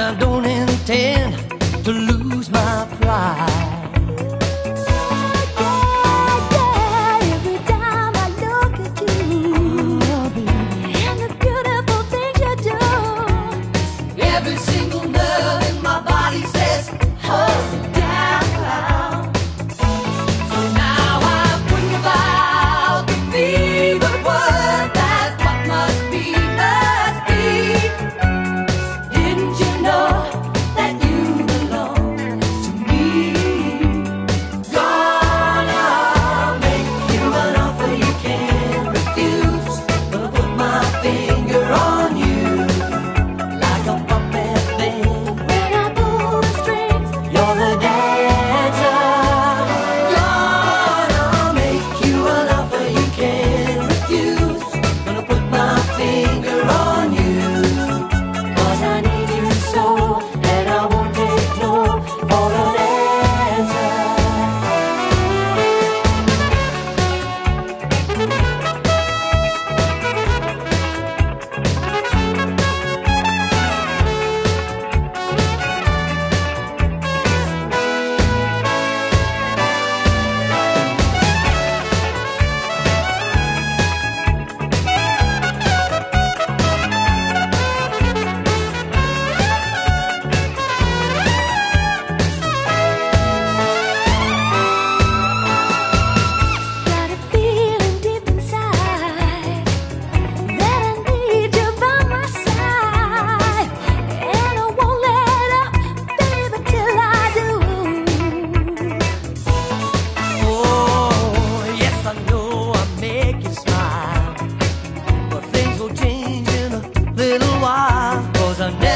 I don't intend to lose my pride.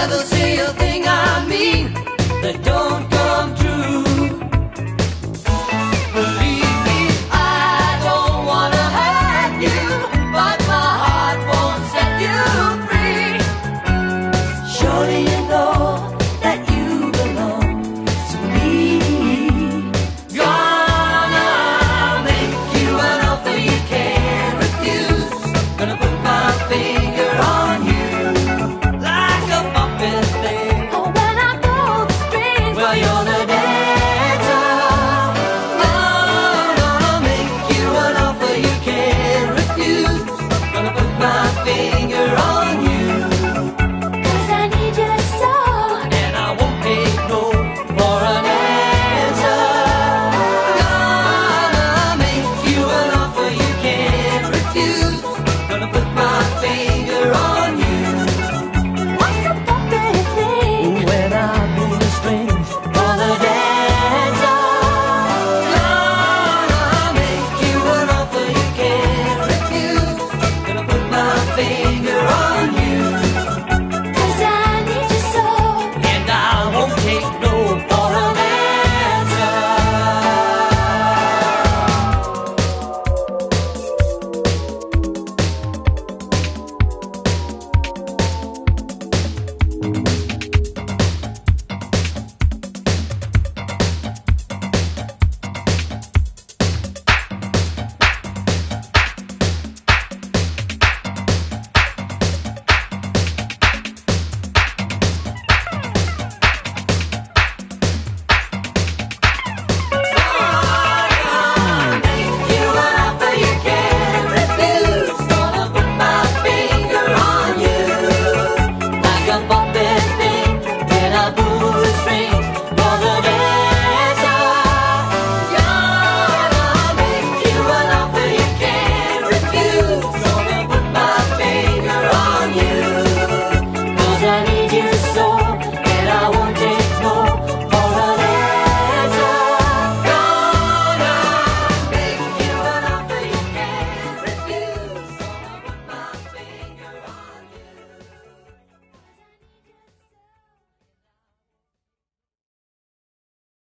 never say a thing I mean. that don't.